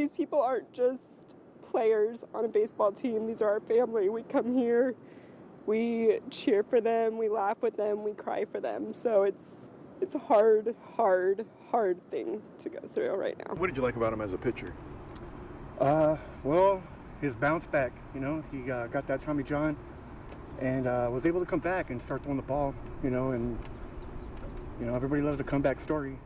These people aren't just players on a baseball team. These are our family. We come here, we cheer for them, we laugh with them, we cry for them. So it's it's a hard, hard, hard thing to go through right now. What did you like about him as a pitcher? Uh, well, his bounce back. You know, he uh, got that Tommy John and uh, was able to come back and start throwing the ball. You know, and you know everybody loves a comeback story.